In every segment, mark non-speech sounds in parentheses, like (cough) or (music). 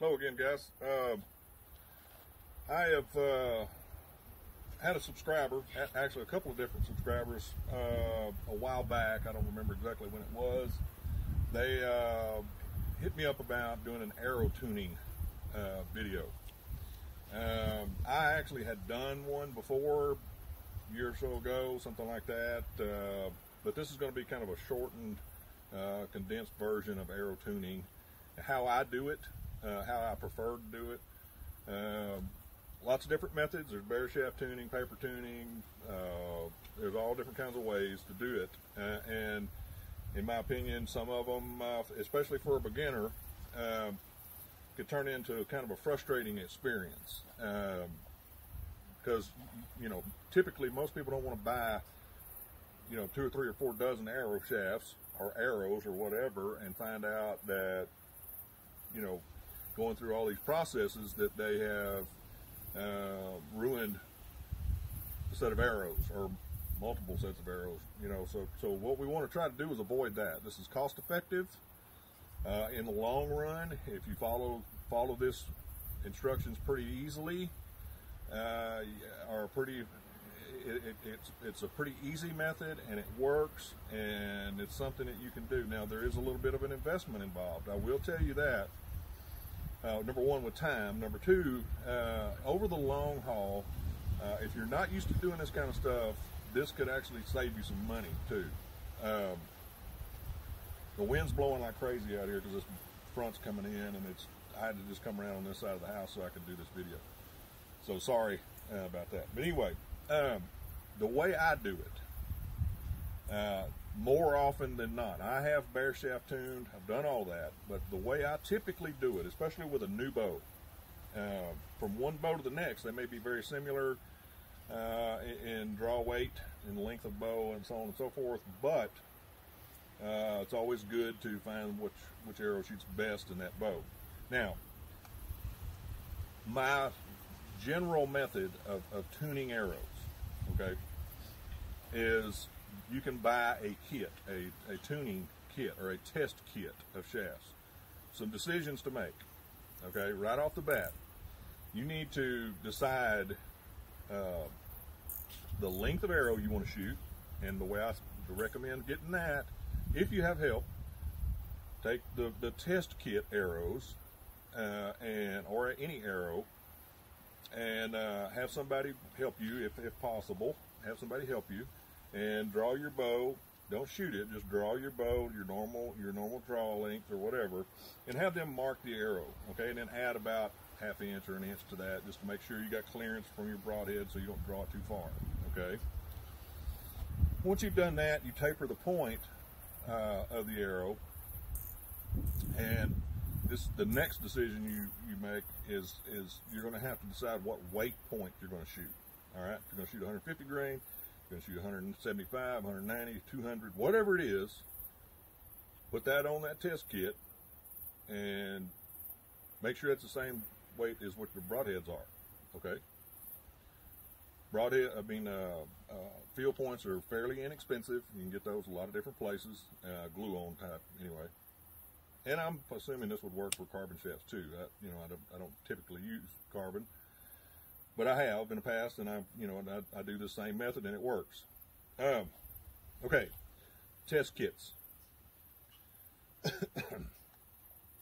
Hello again, guys. Uh, I have uh, had a subscriber, actually a couple of different subscribers, uh, a while back. I don't remember exactly when it was. They uh, hit me up about doing an arrow tuning uh, video. Um, I actually had done one before, a year or so ago, something like that. Uh, but this is going to be kind of a shortened, condensed version of arrow tuning. How I do it uh, how I prefer to do it. Um, lots of different methods. There's bare shaft tuning, paper tuning. Uh, there's all different kinds of ways to do it. Uh, and in my opinion, some of them, uh, especially for a beginner, um, could turn into kind of a frustrating experience. Because, um, you know, typically most people don't want to buy, you know, two or three or four dozen arrow shafts or arrows or whatever and find out that, you know, going through all these processes that they have uh, ruined a set of arrows or multiple sets of arrows. You know, so so what we want to try to do is avoid that. This is cost effective uh, in the long run. If you follow follow this instructions pretty easily, uh, are pretty. It, it, it's it's a pretty easy method and it works and it's something that you can do. Now there is a little bit of an investment involved. I will tell you that. Uh, number one, with time. Number two, uh, over the long haul, uh, if you're not used to doing this kind of stuff, this could actually save you some money too. Um, the wind's blowing like crazy out here because this front's coming in, and it's I had to just come around on this side of the house so I could do this video. So sorry uh, about that. But anyway, um, the way I do it, uh, more often than not. I have bare shaft tuned, I've done all that, but the way I typically do it, especially with a new bow, uh, from one bow to the next, they may be very similar uh, in draw weight and length of bow and so on and so forth, but uh, it's always good to find which, which arrow shoots best in that bow. Now, my general method of, of tuning arrows, okay, is you can buy a kit, a, a tuning kit or a test kit of shafts. Some decisions to make, okay, right off the bat. You need to decide uh, the length of arrow you want to shoot, and the way I recommend getting that, if you have help, take the, the test kit arrows uh, and or any arrow and uh, have somebody help you if, if possible. Have somebody help you and draw your bow. Don't shoot it, just draw your bow, your normal, your normal draw length or whatever, and have them mark the arrow, okay? And then add about half inch or an inch to that just to make sure you got clearance from your broadhead so you don't draw it too far, okay? Once you've done that, you taper the point uh, of the arrow, and this the next decision you, you make is is you're going to have to decide what weight point you're going to shoot. All right, if you're to shoot 150 grain, going to shoot 175, 190, 200, whatever it is. Put that on that test kit and make sure it's the same weight as what your broadheads are. Okay. Broadhead, I mean, uh, uh, field points are fairly inexpensive. You can get those a lot of different places. Uh, glue on type, anyway. And I'm assuming this would work for carbon shafts too. I, you know, I don't, I don't typically use carbon but I have in the past, and I, you know, I, I do the same method, and it works. Um, okay, test kits. (coughs)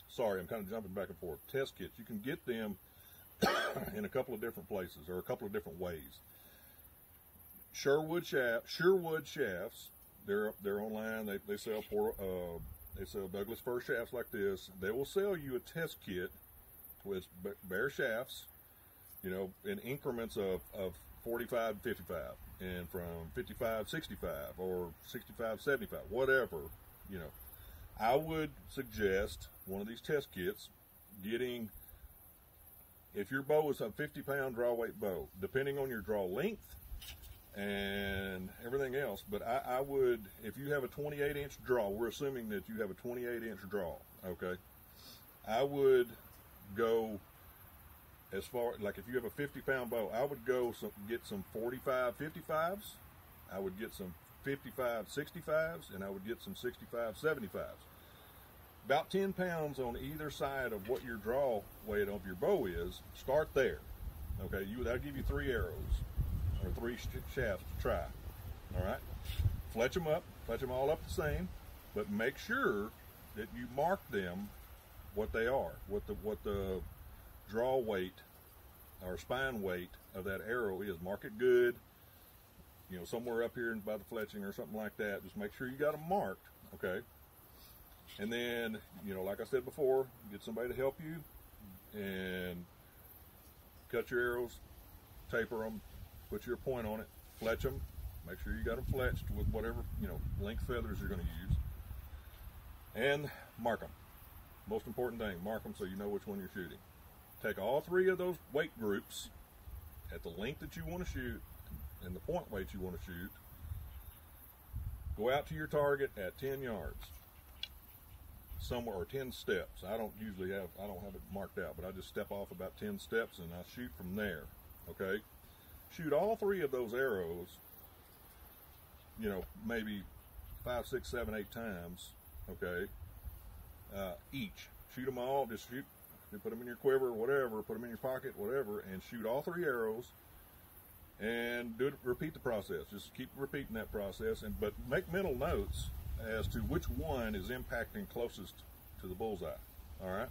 Sorry, I'm kind of jumping back and forth. Test kits. You can get them (coughs) in a couple of different places or a couple of different ways. Sherwood shaft, Sherwood shafts. They're they're online. They they sell for uh, they sell Douglas fir shafts like this. They will sell you a test kit with bare shafts you know, in increments of, of 45 55 and from 55 65 or 65 75 whatever you know. I would suggest one of these test kits getting if your bow is a 50 pound draw weight bow depending on your draw length and everything else but I, I would if you have a 28 inch draw we're assuming that you have a 28 inch draw okay? I would go as far like if you have a 50 pound bow, I would go some, get some 45 55s. I would get some 55 65s, and I would get some 65 75s. about 10 pounds on either side of what your draw weight of your bow is, start there. Okay, you that'll give you three arrows or three shafts to try. All right, fletch them up, fletch them all up the same, but make sure that you mark them what they are, what the what the draw weight or spine weight of that arrow is. Mark it good, you know, somewhere up here by the fletching or something like that. Just make sure you got them marked, okay? And then, you know, like I said before, get somebody to help you and cut your arrows, taper them, put your point on it, fletch them, make sure you got them fletched with whatever, you know, length feathers you're going to use, and mark them. Most important thing, mark them so you know which one you're shooting. Take all three of those weight groups at the length that you want to shoot and the point weight you want to shoot. Go out to your target at 10 yards somewhere or 10 steps. I don't usually have, I don't have it marked out, but I just step off about 10 steps and I shoot from there. Okay. Shoot all three of those arrows, you know, maybe five, six, seven, eight times. Okay. Uh, each. Shoot them all. Just shoot. You put them in your quiver whatever. Put them in your pocket, whatever, and shoot all three arrows. And do it, repeat the process. Just keep repeating that process, and but make mental notes as to which one is impacting closest to the bullseye. All right.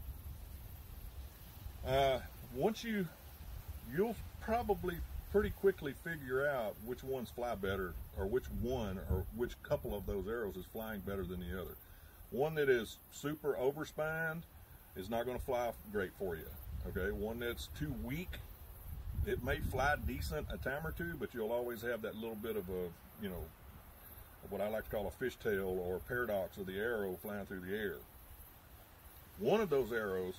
Uh, once you, you'll probably pretty quickly figure out which ones fly better, or which one, or which couple of those arrows is flying better than the other. One that is super overspined is not going to fly great for you. Okay. One that's too weak, it may fly decent a time or two, but you'll always have that little bit of a, you know, what I like to call a fishtail or paradox of the arrow flying through the air. One of those arrows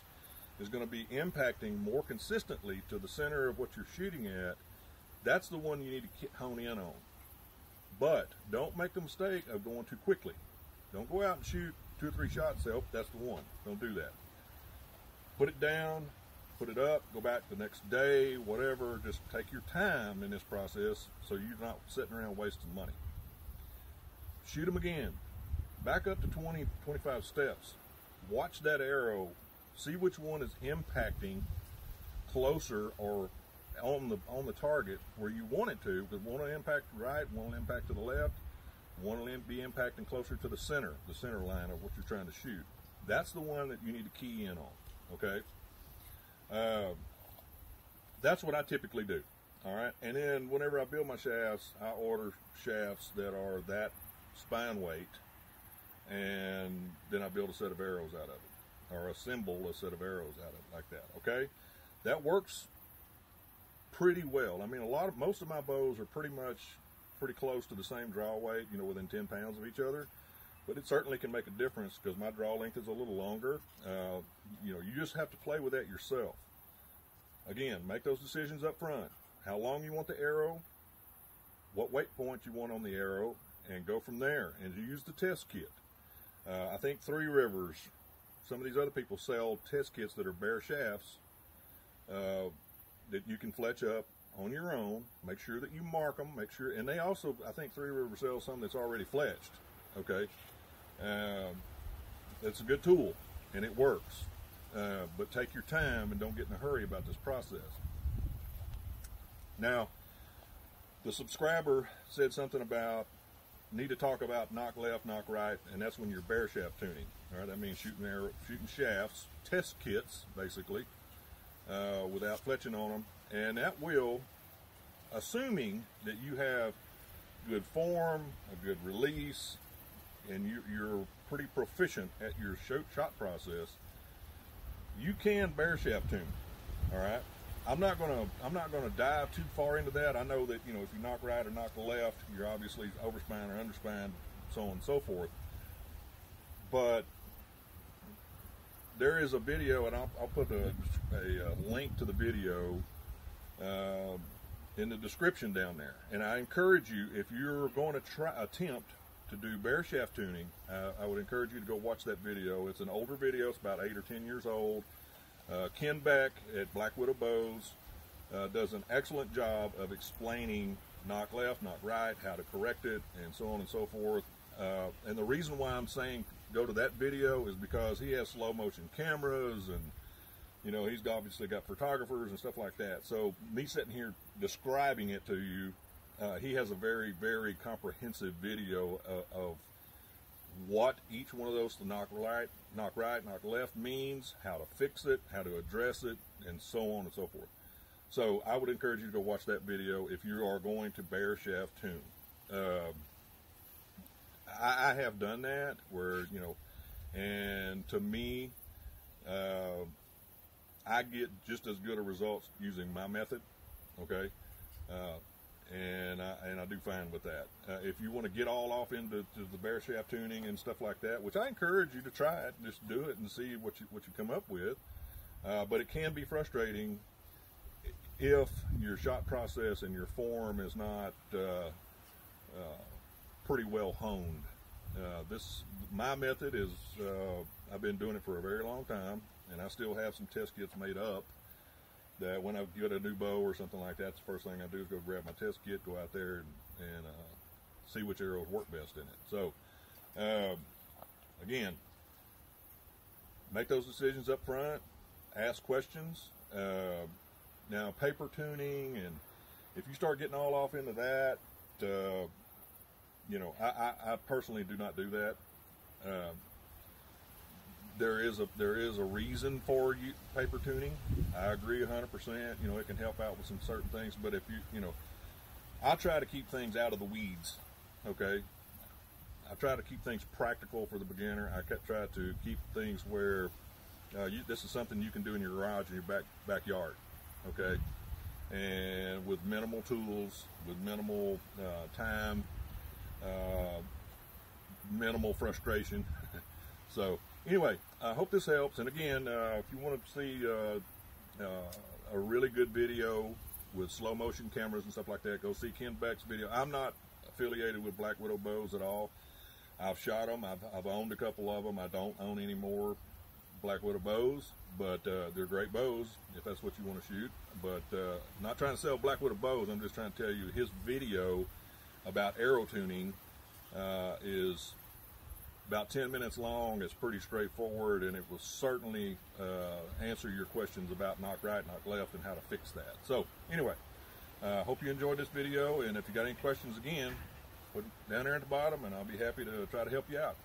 is going to be impacting more consistently to the center of what you're shooting at. That's the one you need to hone in on. But don't make the mistake of going too quickly. Don't go out and shoot two or three shots, oh, that's the one. Don't do that. Put it down, put it up, go back the next day, whatever. Just take your time in this process so you're not sitting around wasting money shoot them again. Back up to 20, 25 steps. Watch that arrow. See which one is impacting closer or on the on the target where you want it to. Because one will impact right, one will impact to the left, one will be impacting closer to the center, the center line of what you're trying to shoot. That's the one that you need to key in on. Okay. Uh, that's what I typically do. All right. And then whenever I build my shafts, I order shafts that are that spine weight, and then I build a set of arrows out of it, or assemble a set of arrows out of it like that. Okay, that works pretty well. I mean, a lot of most of my bows are pretty much pretty close to the same draw weight, you know, within 10 pounds of each other. But it certainly can make a difference because my draw length is a little longer. Uh, you know, you just have to play with that yourself. Again, make those decisions up front. How long you want the arrow, what weight point you want on the arrow, and go from there and use the test kit. Uh, I think Three Rivers, some of these other people sell test kits that are bare shafts uh, that you can fletch up on your own. Make sure that you mark them. Make sure, and they also, I think Three Rivers sells some that's already fletched. Okay, um, it's a good tool and it works. Uh, but take your time and don't get in a hurry about this process. Now, the subscriber said something about need to talk about nock left, nock right, and that's when you're bare shaft tuning. All right, that means shooting arrow, shooting shafts, test kits, basically, uh, without fletching on them, and that will, assuming that you have good form, a good release, and you, you're pretty proficient at your shot process, you can bare shaft tune. All right. I'm not gonna I'm not gonna dive too far into that. I know that you know if you nock right or nock left, you're obviously overspine or underspine, so on and so forth. But there is a video, and I'll, I'll put a, a, a, link to the video uh, in the description down there. And I encourage you, if you're going to try attempt to do bare shaft tuning, uh, I would encourage you to go watch that video. It's an older video; it's about eight or ten years old. Uh, Ken Beck at Black Widow Bows uh, does an excellent job of explaining nock left, nock right, how to correct it, and so on and so forth. Uh, and the reason why I'm saying go to that video is because he has slow motion cameras and you know he's obviously got photographers and stuff like that. So me sitting here describing it to you, uh, he has a very very comprehensive video of, of what each one of those to nock right, nock right, nock left means, how to fix it, how to address it, and so on and so forth. So I would encourage you to watch that video if you are going to bare shaft tune. Uh, I, I, have done that where, you know, and to me, uh, I get just as good a results using my method, okay? Uh, and I, and I do fine with that. Uh, if you want to get all off into the bare shaft tuning and stuff like that, which I encourage you to try it, just do it and see what you what you come up with. Uh, but it can be frustrating if your shot process and your form is not uh, uh pretty well honed. Uh, this my method is uh, I've been doing it for a very long time, and I still have some test kits made up that when I get a new bow or something like that, the first thing I do is go grab my test kit, go out there and, and uh, see which arrows work best in it. So, um, again, make those decisions up front, ask questions. Uh, now, paper tuning, and if you start getting all off into that, uh, you know, I, I, I, personally do not do that. There is a there is a reason for you, paper tuning. I agree 100%. You know, it can help out with some certain things, but if you you know, I try to keep things out of the weeds. Okay, I try to keep things practical for the beginner. I try to keep things where uh, you, this is something you can do in your garage in your back backyard. Okay, and with minimal tools, with minimal uh, time, uh, minimal frustration. (laughs) so anyway, I hope this helps. And again, uh, if you want to see uh, uh, a really good video with slow motion cameras and stuff like that, go see Ken Beck's video. I'm not affiliated with Black Widow bows at all. I've shot them. I've, I've owned a couple of them. I don't own any more Black Widow bows, but uh, they're great bows if that's what you want to shoot. But uh, not trying to sell Black Widow bows. I'm just trying to tell you his video about arrow tuning uh, is about 10 minutes long. It's pretty straightforward, and it will certainly uh, answer your questions about nock right, nock left, and how to fix that. So, anyway, uh, hope you enjoyed this video, and if you got any questions again, put them down there at the bottom, and I'll be happy to try to help you out.